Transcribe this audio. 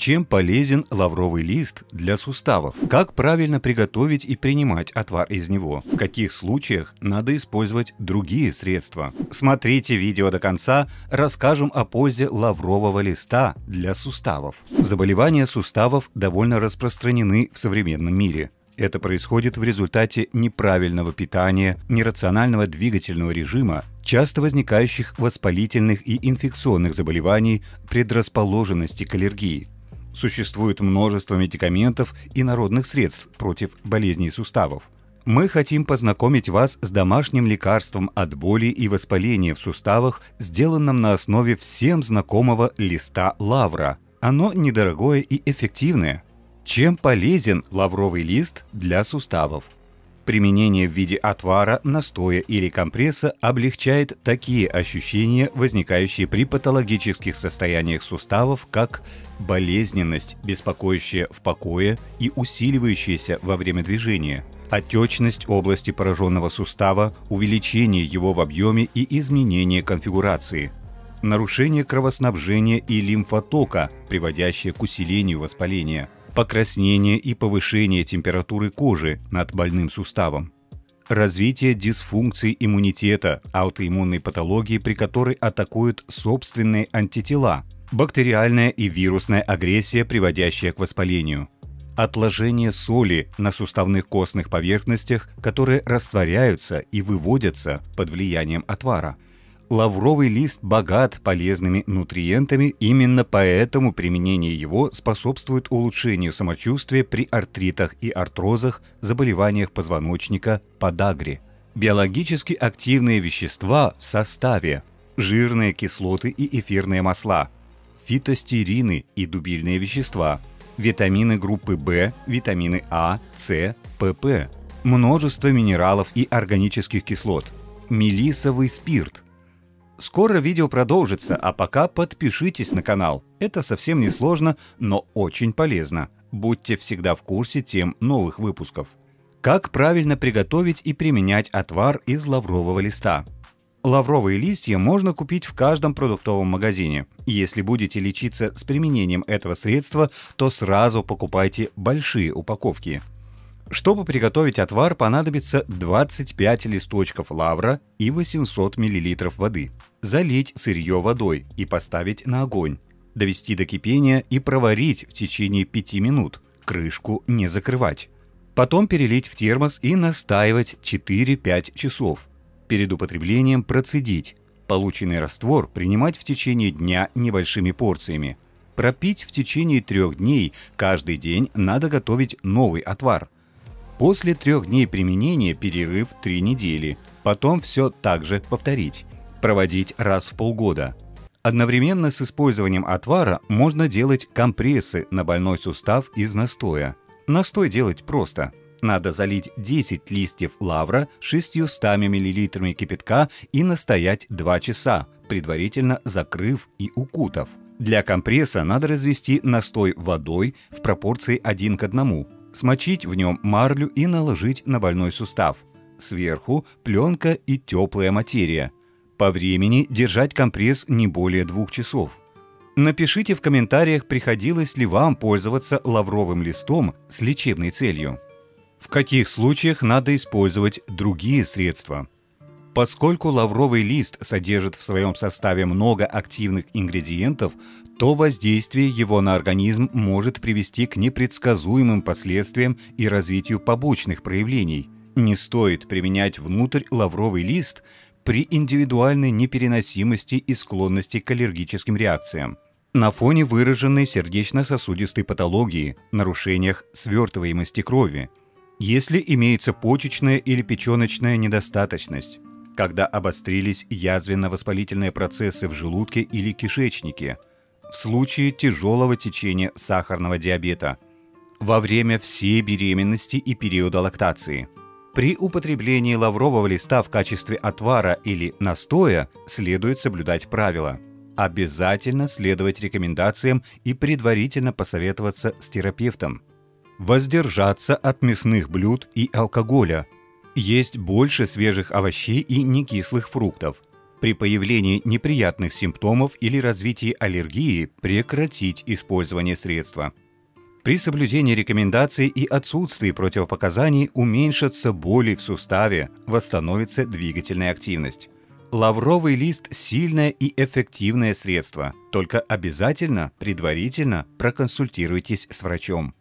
Чем полезен лавровый лист для суставов? Как правильно приготовить и принимать отвар из него? В каких случаях надо использовать другие средства? Смотрите видео до конца, расскажем о пользе лаврового листа для суставов. Заболевания суставов довольно распространены в современном мире. Это происходит в результате неправильного питания, нерационального двигательного режима, часто возникающих воспалительных и инфекционных заболеваний, предрасположенности к аллергии. Существует множество медикаментов и народных средств против болезней суставов. Мы хотим познакомить вас с домашним лекарством от боли и воспаления в суставах, сделанным на основе всем знакомого листа лавра. Оно недорогое и эффективное. Чем полезен лавровый лист для суставов? Применение в виде отвара, настоя или компресса облегчает такие ощущения, возникающие при патологических состояниях суставов, как болезненность, беспокоящая в покое и усиливающаяся во время движения, отечность области пораженного сустава, увеличение его в объеме и изменение конфигурации, нарушение кровоснабжения и лимфотока, приводящее к усилению воспаления – покраснение и повышение температуры кожи над больным суставом, развитие дисфункций иммунитета, аутоиммунной патологии, при которой атакуют собственные антитела, бактериальная и вирусная агрессия, приводящая к воспалению, отложение соли на суставных костных поверхностях, которые растворяются и выводятся под влиянием отвара – лавровый лист богат полезными нутриентами, именно поэтому применение его способствует улучшению самочувствия при артритах и артрозах, заболеваниях позвоночника, подагре. Биологически активные вещества в составе – жирные кислоты и эфирные масла, фитостерины и дубильные вещества, витамины группы В, витамины А, С, ПП, множество минералов и органических кислот, мелисовый спирт – Скоро видео продолжится, а пока подпишитесь на канал. Это совсем не сложно, но очень полезно. Будьте всегда в курсе тем новых выпусков. Как правильно приготовить и применять отвар из лаврового листа? Лавровые листья можно купить в каждом продуктовом магазине. Если будете лечиться с применением этого средства, то сразу покупайте большие упаковки. Чтобы приготовить отвар, понадобится 25 листочков лавра и 800 мл воды. Залить сырье водой и поставить на огонь. Довести до кипения и проварить в течение 5 минут. Крышку не закрывать. Потом перелить в термос и настаивать 4-5 часов. Перед употреблением процедить. Полученный раствор принимать в течение дня небольшими порциями. Пропить в течение трех дней. Каждый день надо готовить новый отвар – После трех дней применения перерыв 3 недели. Потом все так же повторить. Проводить раз в полгода. Одновременно с использованием отвара можно делать компрессы на больной сустав из настоя. Настой делать просто. Надо залить 10 листьев лавра 600 мл кипятка и настоять 2 часа, предварительно закрыв и укутав. Для компресса надо развести настой водой в пропорции 1 к 1, смочить в нем марлю и наложить на больной сустав. Сверху пленка и теплая материя. По времени держать компресс не более двух часов. Напишите в комментариях, приходилось ли вам пользоваться лавровым листом с лечебной целью. В каких случаях надо использовать другие средства – Поскольку лавровый лист содержит в своем составе много активных ингредиентов, то воздействие его на организм может привести к непредсказуемым последствиям и развитию побочных проявлений. Не стоит применять внутрь лавровый лист при индивидуальной непереносимости и склонности к аллергическим реакциям. На фоне выраженной сердечно-сосудистой патологии, нарушениях свертываемости крови, если имеется почечная или печеночная недостаточность, когда обострились язвенно-воспалительные процессы в желудке или кишечнике, в случае тяжелого течения сахарного диабета, во время всей беременности и периода лактации. При употреблении лаврового листа в качестве отвара или настоя следует соблюдать правила. Обязательно следовать рекомендациям и предварительно посоветоваться с терапевтом. Воздержаться от мясных блюд и алкоголя – есть больше свежих овощей и некислых фруктов. При появлении неприятных симптомов или развитии аллергии прекратить использование средства. При соблюдении рекомендаций и отсутствии противопоказаний уменьшатся боли в суставе, восстановится двигательная активность. Лавровый лист – сильное и эффективное средство, только обязательно предварительно проконсультируйтесь с врачом.